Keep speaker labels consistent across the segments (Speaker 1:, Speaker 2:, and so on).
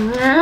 Speaker 1: Ừ.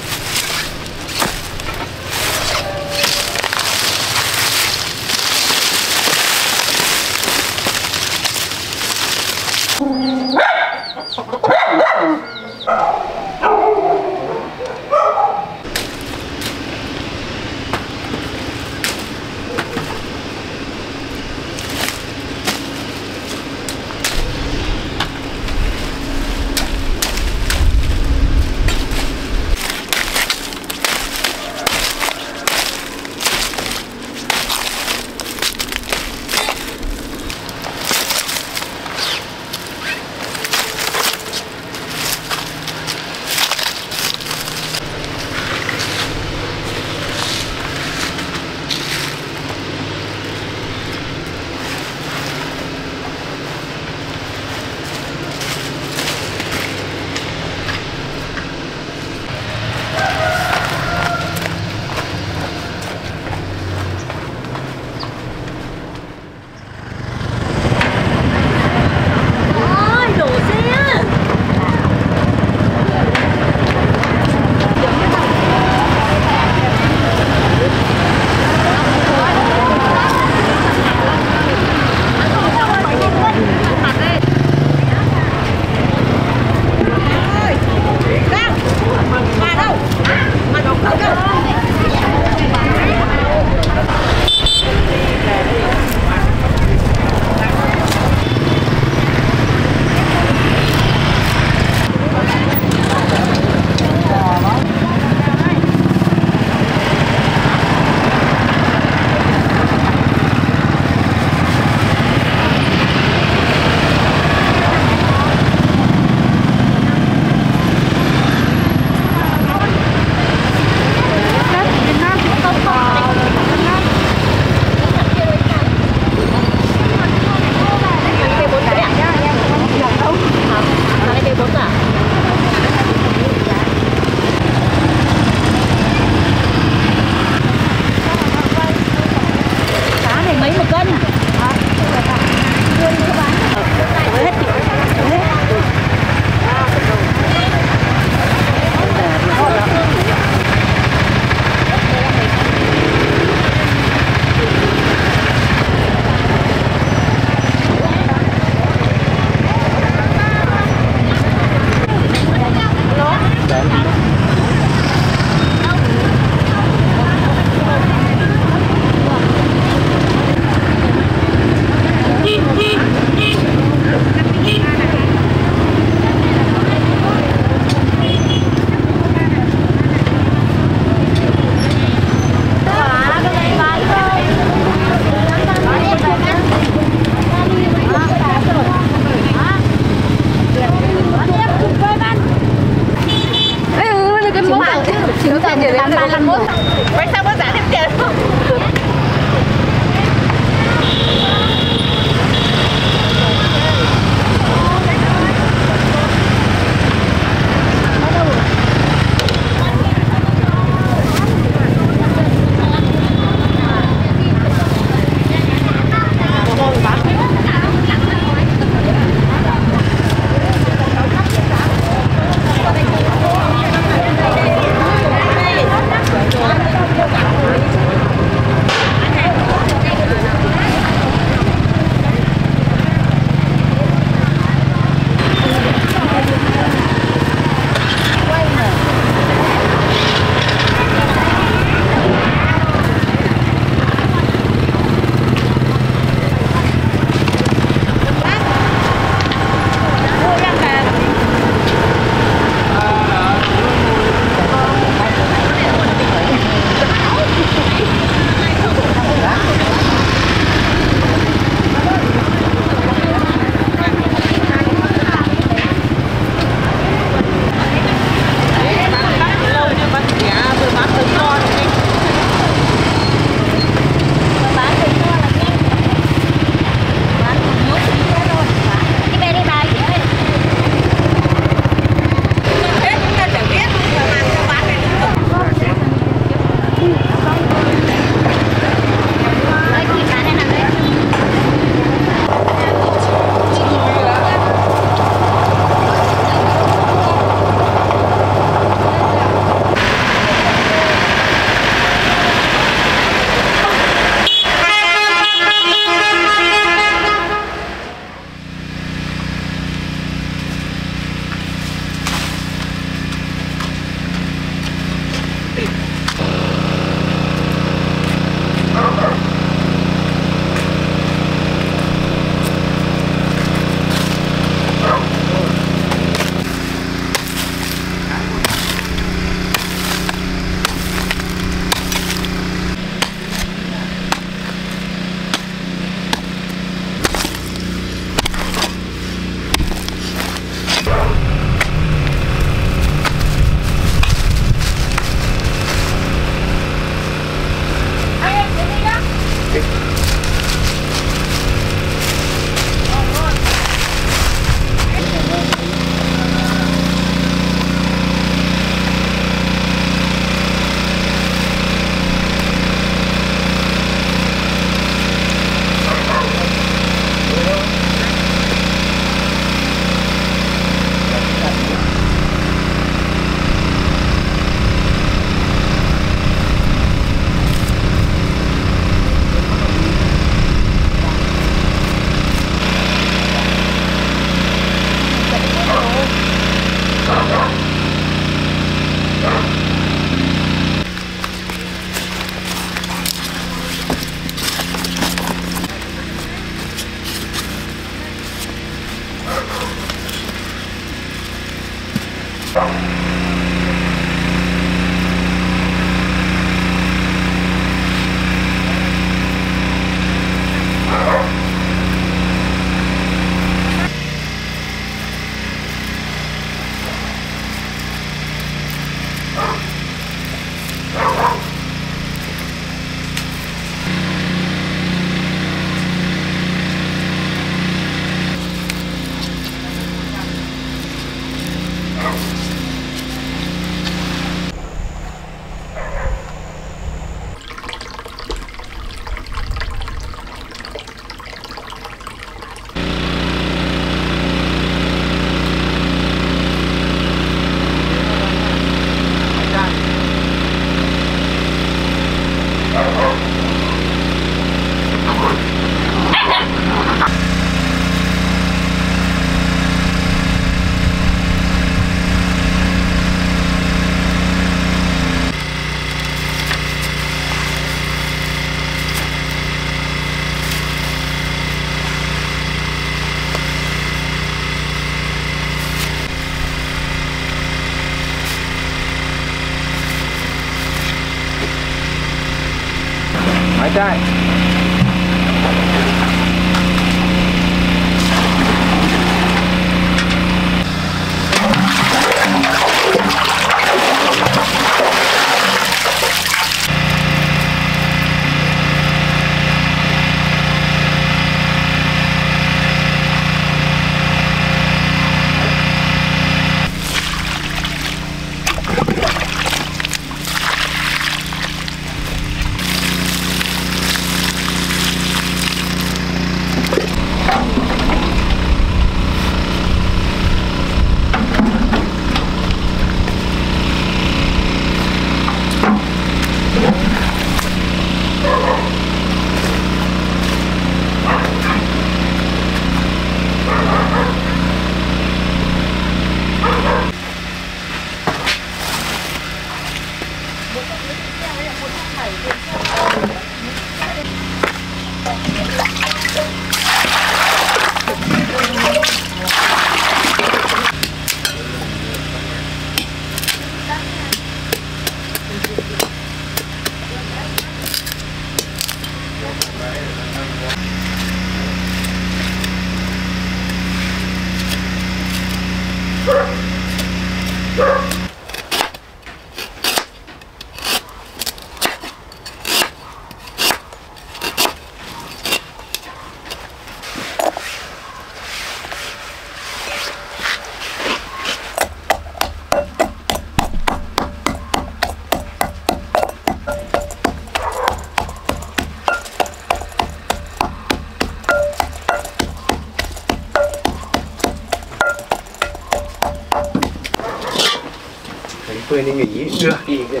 Speaker 2: đi
Speaker 3: nghỉ được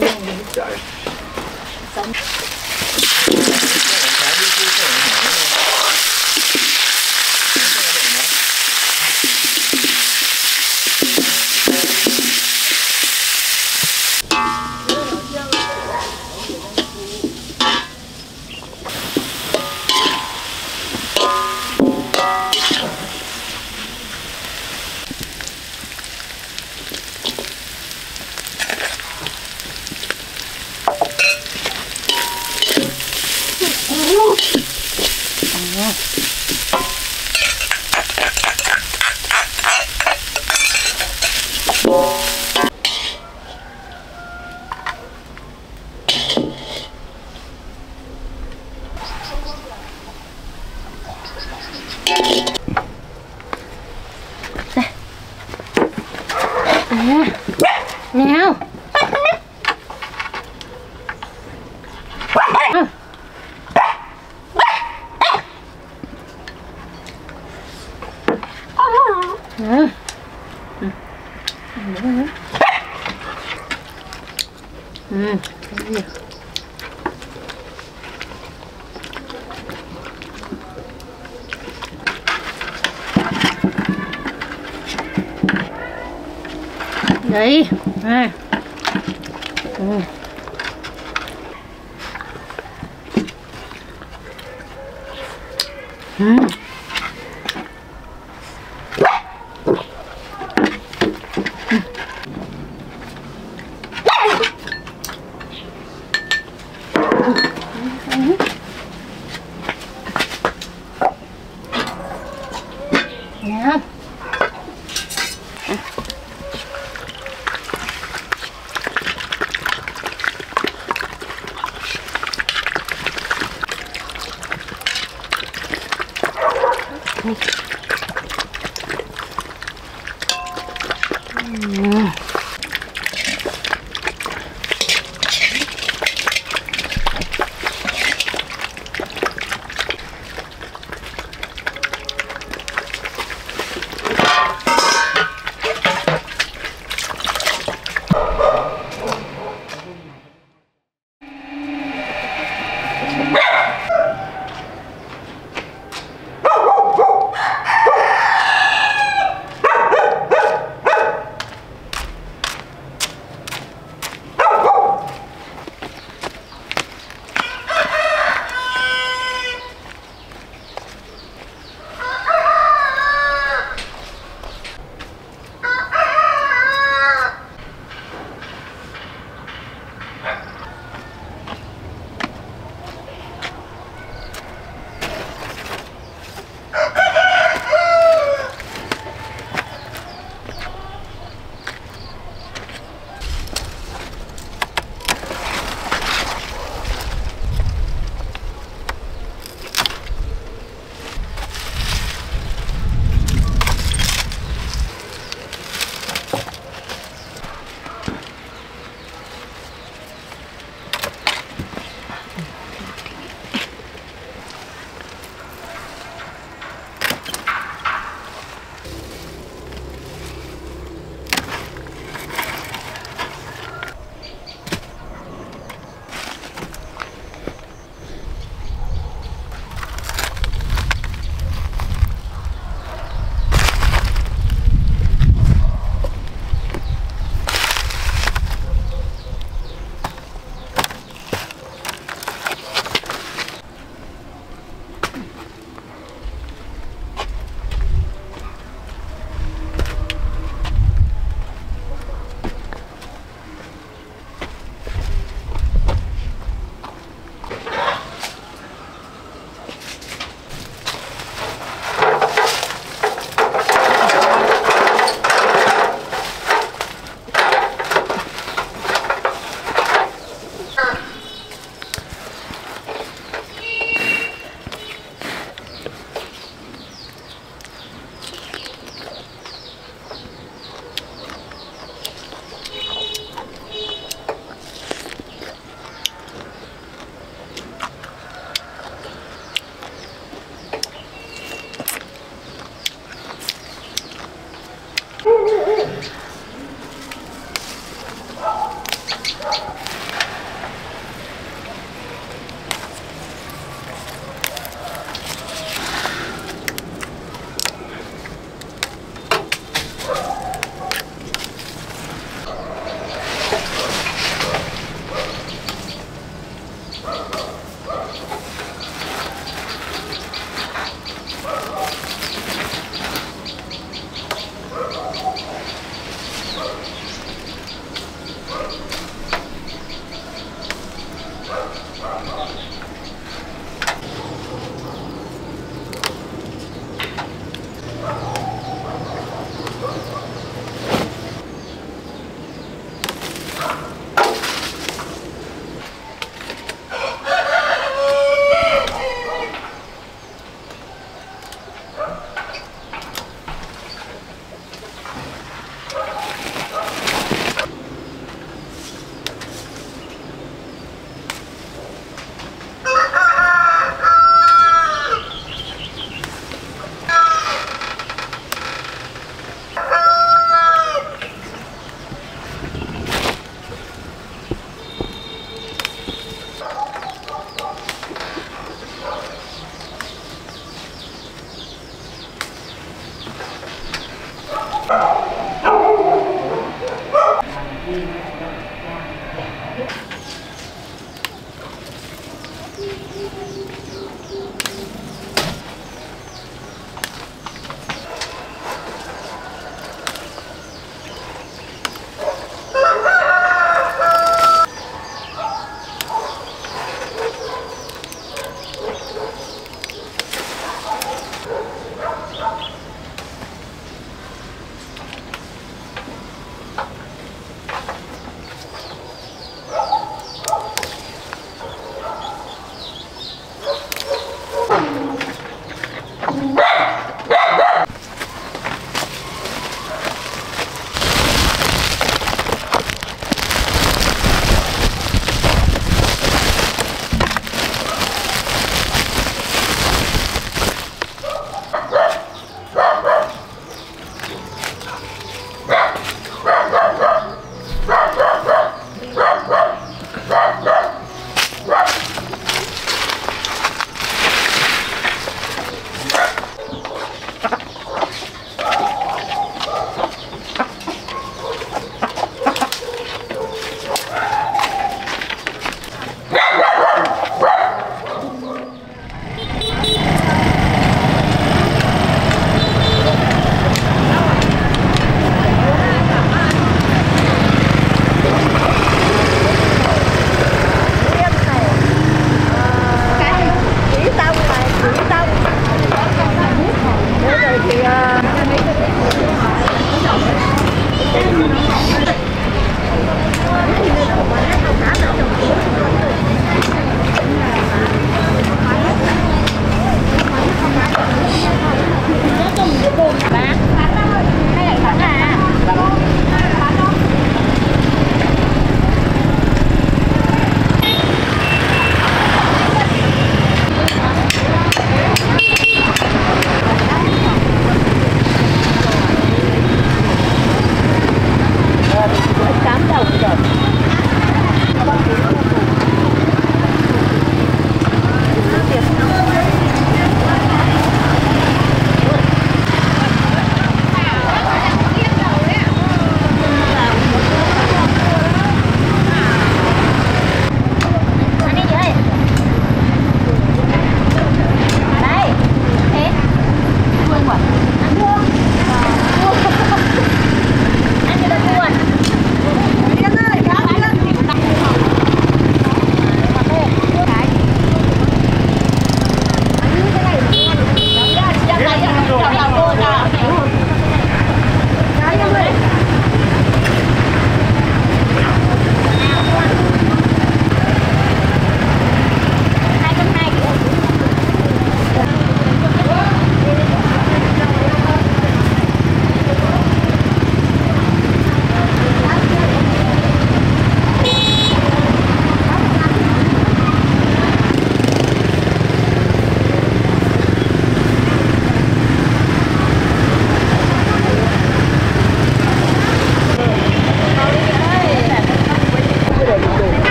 Speaker 3: đi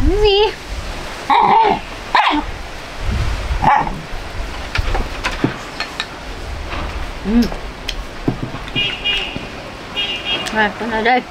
Speaker 3: cắn gì ừ. Rồi, con ở đây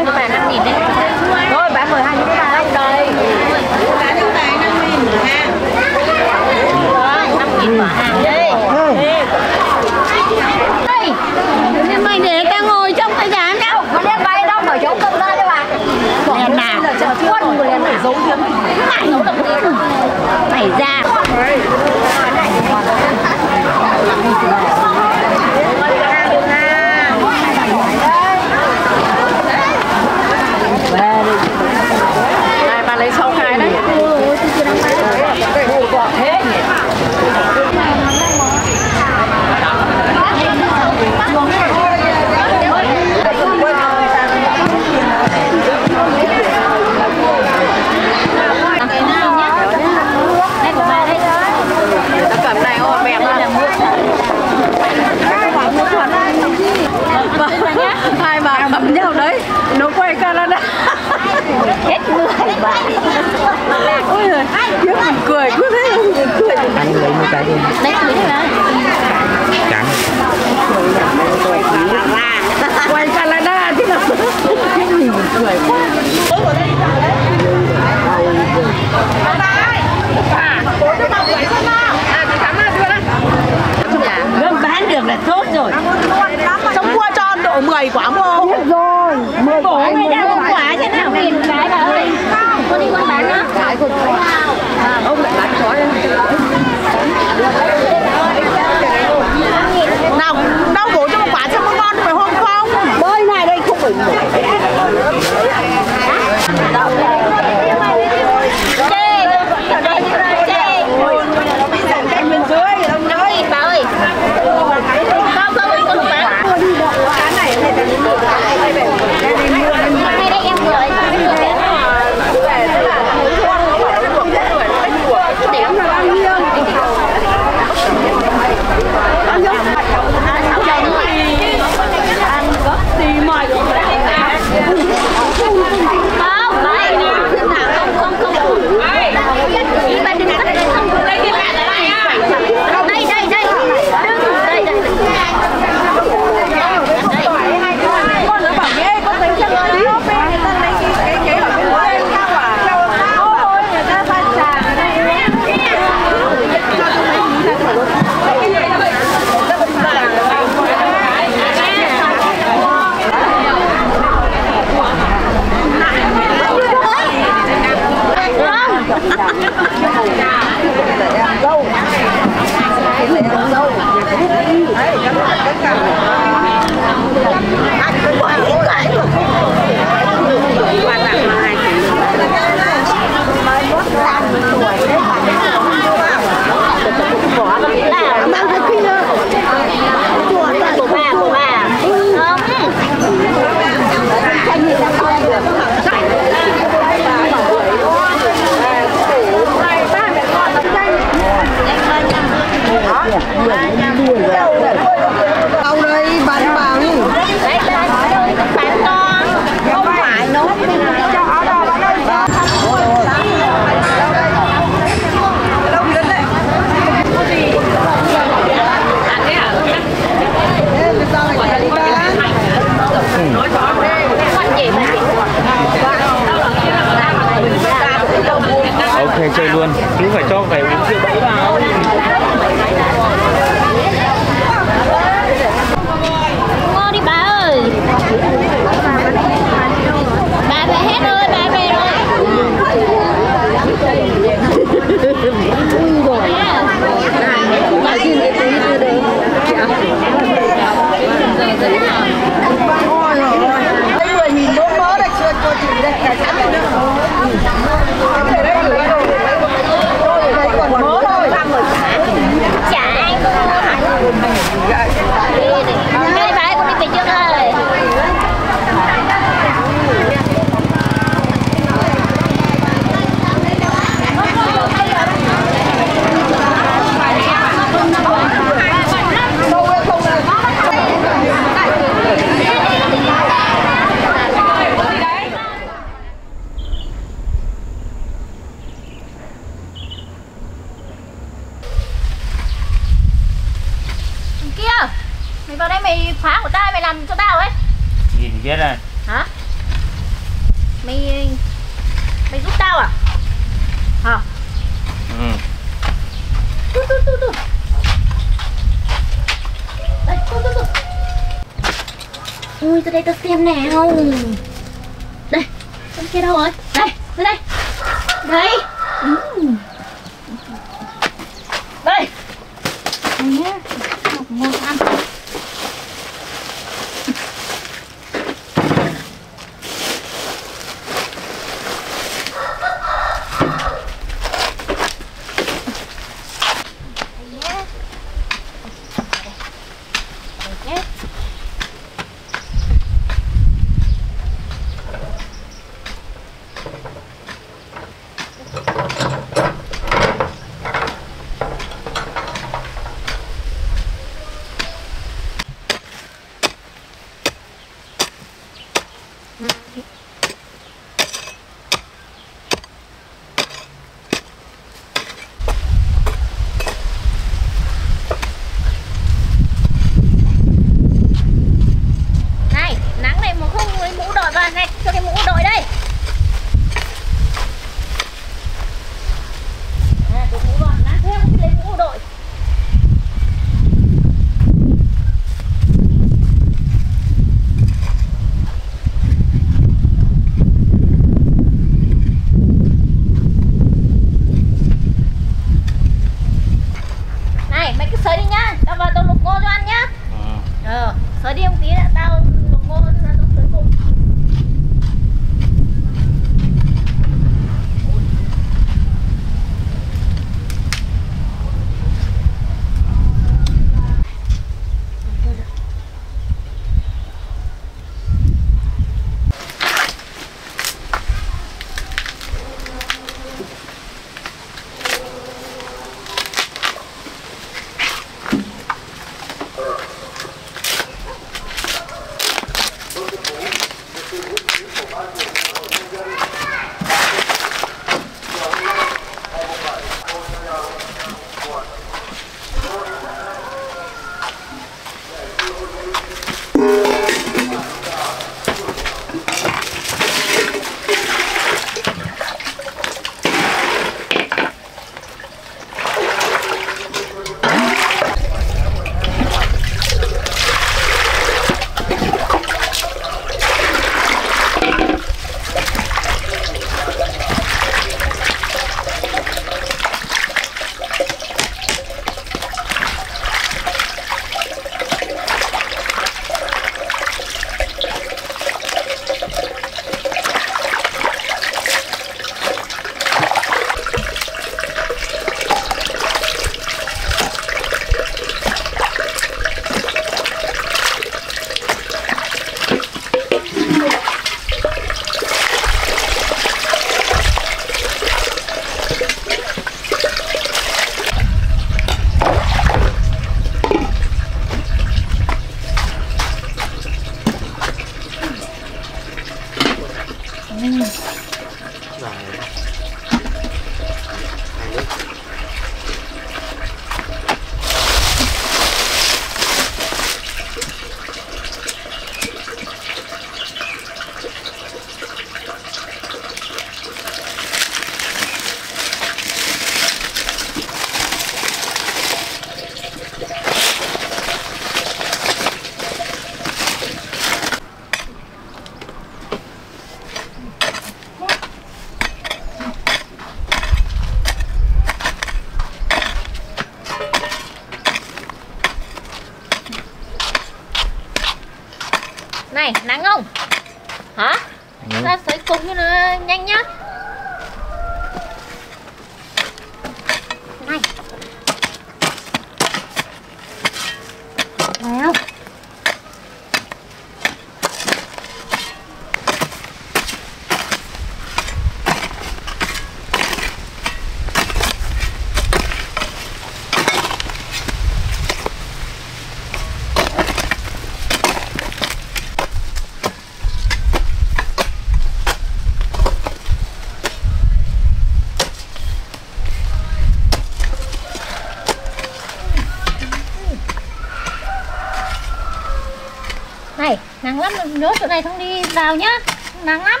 Speaker 3: nhớ chỗ này không đi vào nhá. Nắng lắm.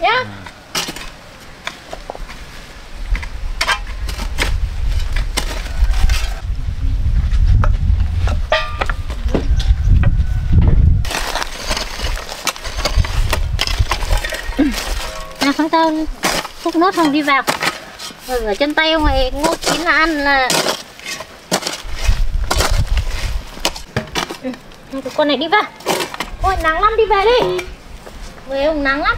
Speaker 3: Nhá. Nào không tao xúc nốt không đi vào. Rồi ở chân tay ông này ngô chín là ăn là tụi con này đi vào nắng lắm đi về đi. Về ông nắng lắm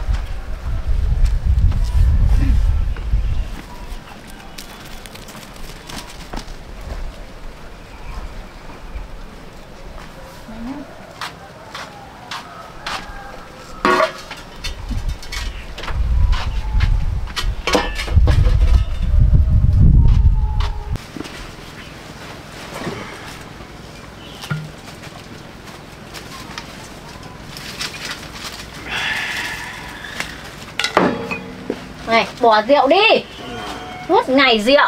Speaker 3: Này bỏ rượu đi. Hút ngày rượu.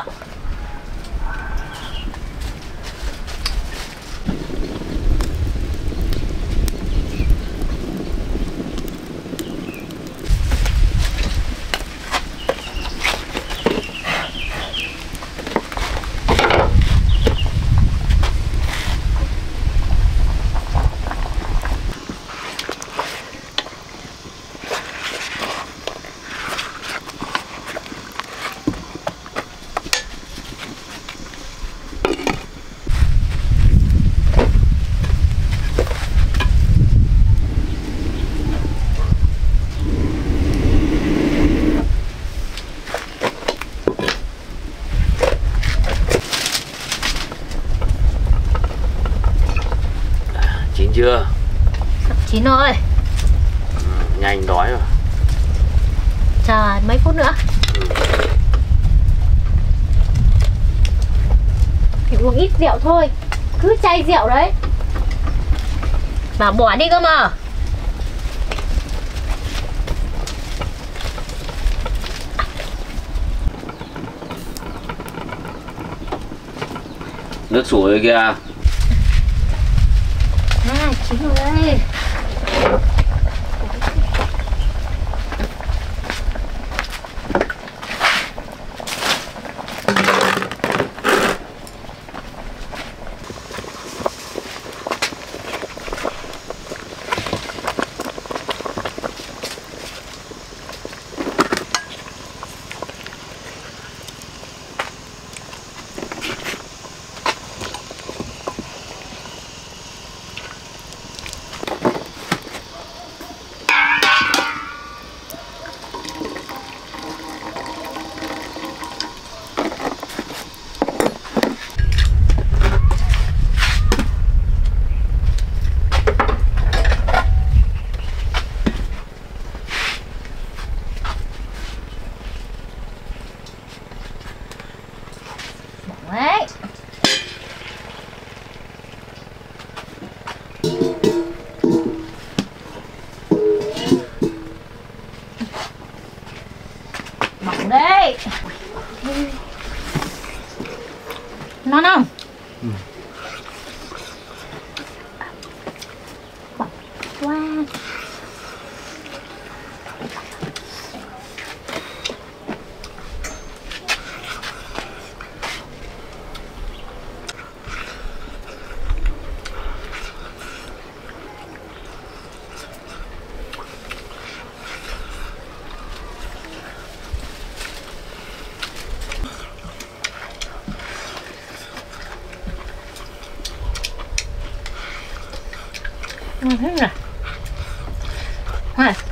Speaker 4: bỏ đi cơ mà.
Speaker 3: Nước sủi kìa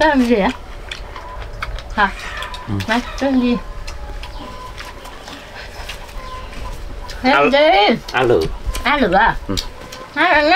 Speaker 5: 这
Speaker 3: 是不是？好，来，这是你。哎，对。阿鲁。阿鲁啊。嗯。阿鲁呢？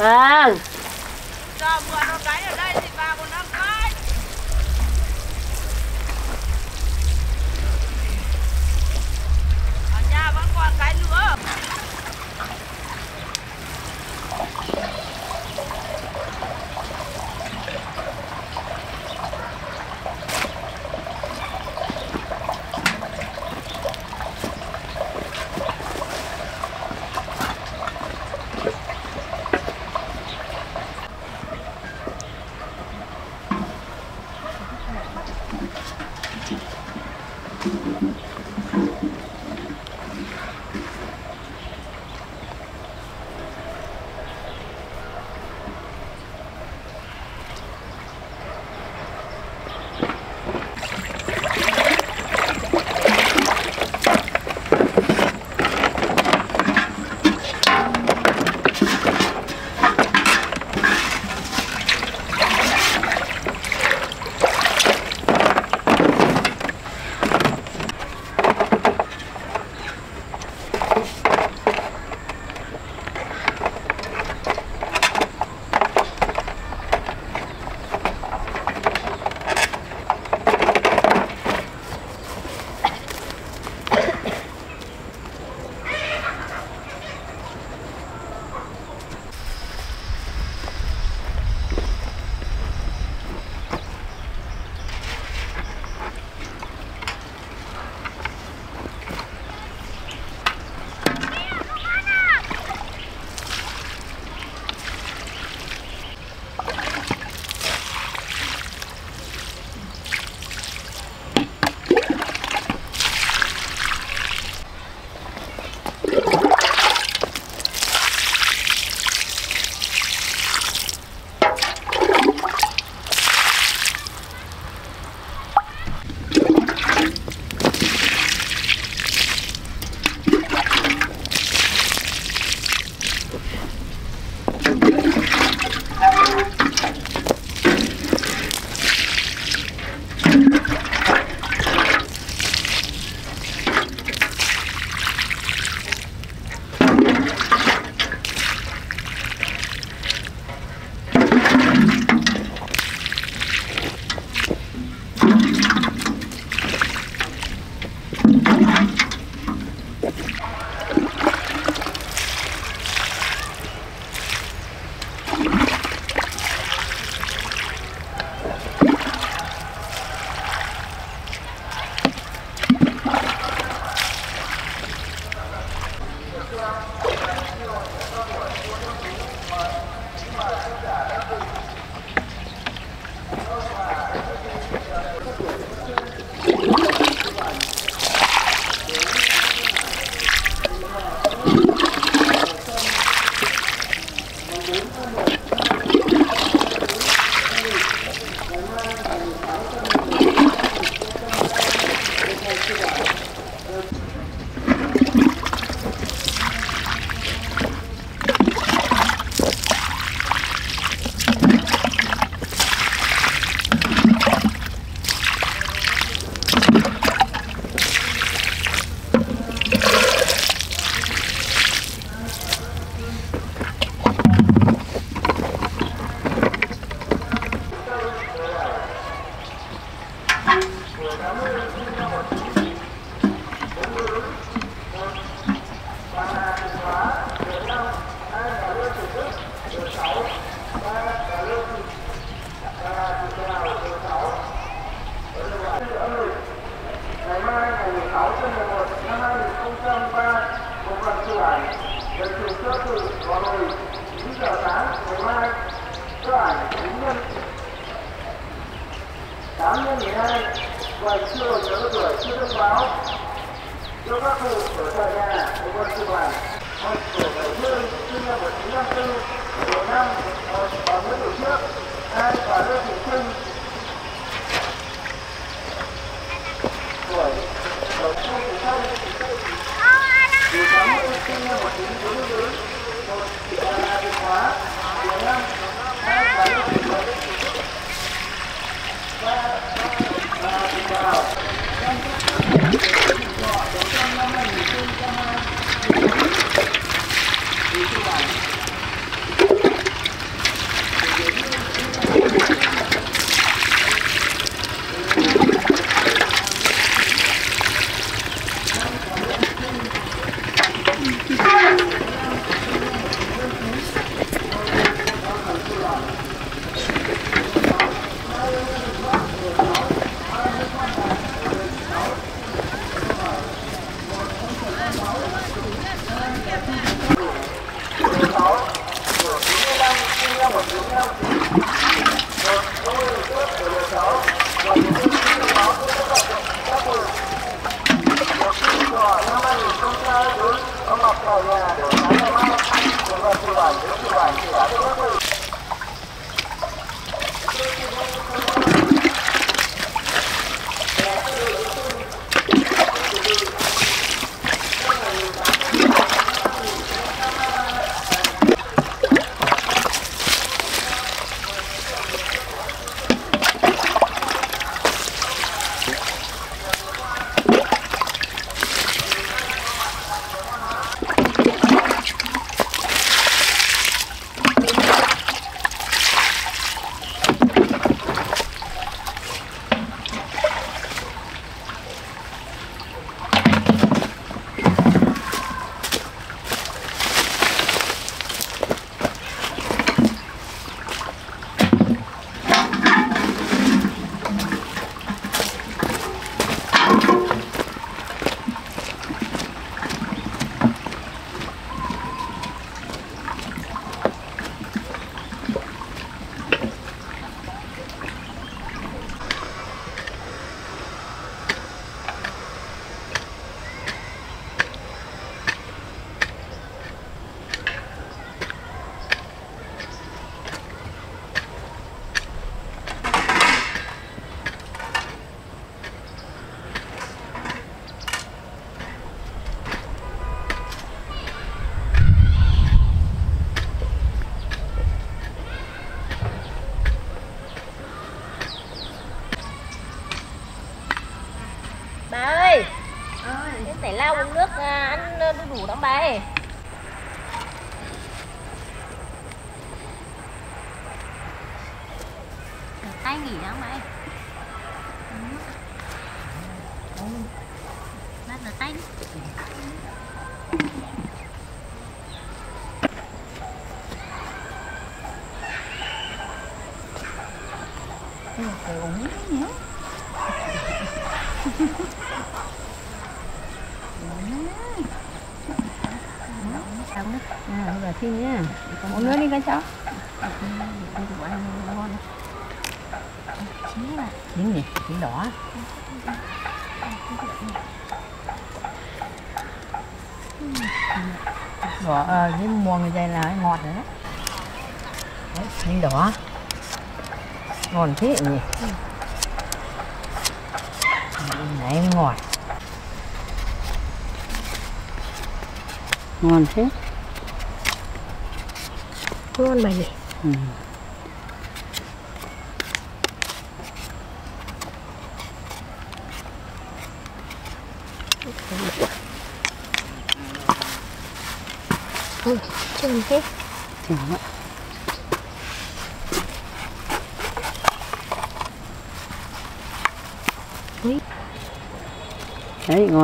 Speaker 3: Vâng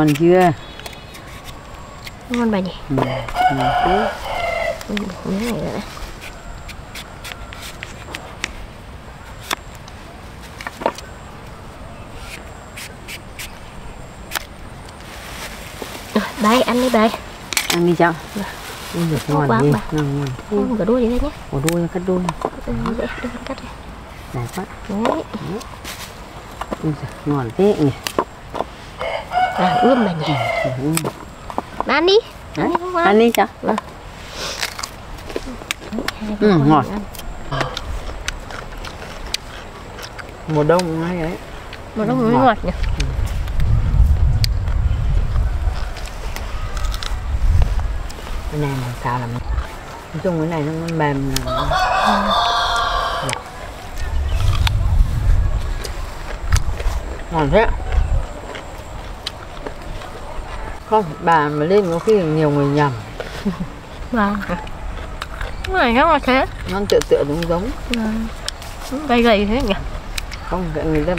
Speaker 6: ngon chưa?
Speaker 3: Ngon bà nhỉ?
Speaker 6: Ừ. ngon
Speaker 3: ừ, miếng này nữa Rồi, Đây, ăn đi đây
Speaker 6: ăn đi cháu Ui giời,
Speaker 3: Ngon
Speaker 6: ngon
Speaker 3: quá
Speaker 6: ghê.
Speaker 3: bà.
Speaker 6: ngon ngon.
Speaker 3: Không, cả đuôi đi đây nhé.
Speaker 6: Có đuôi cắt đuôi.
Speaker 3: Ừ, Để, mình cắt đây
Speaker 6: đẹp quá.
Speaker 3: Đấy,
Speaker 6: Ui giời, ngon thế nhỉ
Speaker 3: à, nhỉ
Speaker 6: ừ.
Speaker 3: Mà ăn đi.
Speaker 6: Đấy,
Speaker 3: Ăn. đi không
Speaker 6: ăn đi cháu
Speaker 3: Hai
Speaker 6: Ừ, ngọt.
Speaker 3: ăn.
Speaker 6: mùa đông hay đấy.
Speaker 3: Mà nó mới
Speaker 6: Ngọt.
Speaker 3: ngọt nhỉ
Speaker 6: cái này làm sao làm nói chung cái này nó mềm là ngon thế không bà mà lên có khi nhiều người nhầm.
Speaker 3: Vâng. Cái này nó ngọt thế
Speaker 6: nó tựa tựa giống giống.
Speaker 3: Vâng. Gầy gầy thế nhỉ?
Speaker 6: Không vậy người ta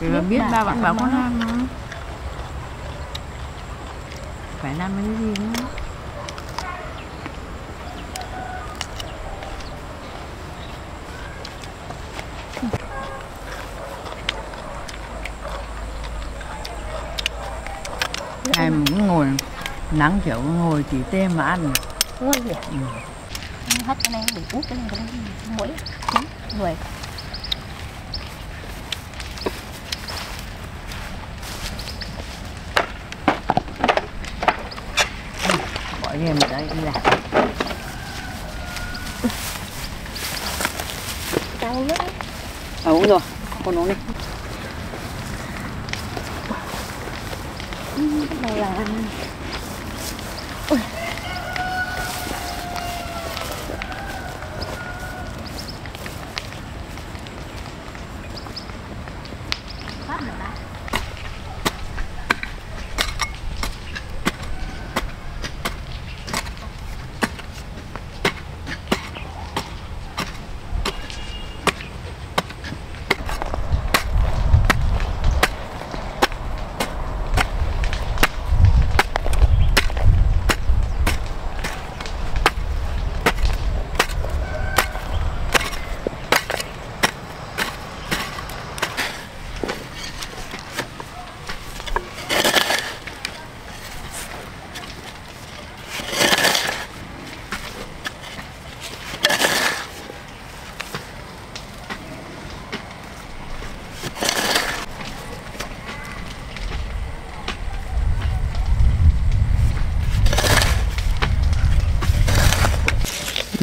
Speaker 1: Thì là biết ba bạn bảo con ăn nó
Speaker 6: phải làm cái gì nữa
Speaker 1: Ai mà cũng ngồi nắng kiểu ngồi chỉ tên mà ăn.
Speaker 3: Ngon nhỉ Hất cái này để úp cái này cái này Mũi. Chín Người
Speaker 6: bỏ thêm vào đấy đi làm
Speaker 3: Căng nước.
Speaker 6: À, uống rồi. Con uống đi.
Speaker 3: Đây là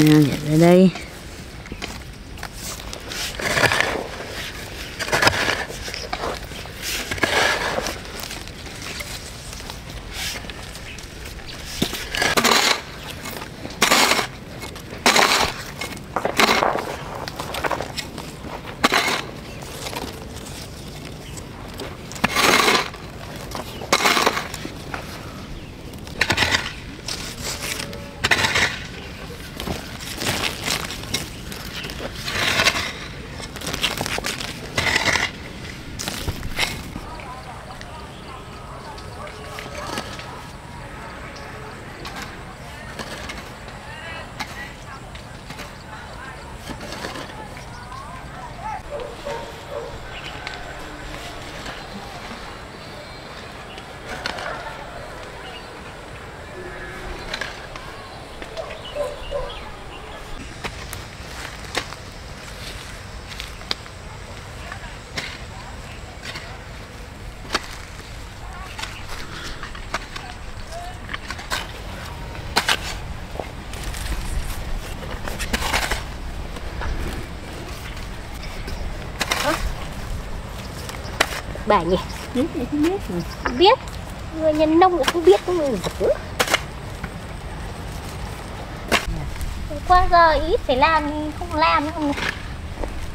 Speaker 3: ăn
Speaker 6: Nào, ra đây
Speaker 3: Bà nhỉ? Biết biết Biết. Người nhân nông cũng không biết cũng dở Qua giờ ít phải làm không làm không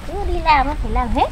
Speaker 3: Cứ đi làm nó phải làm hết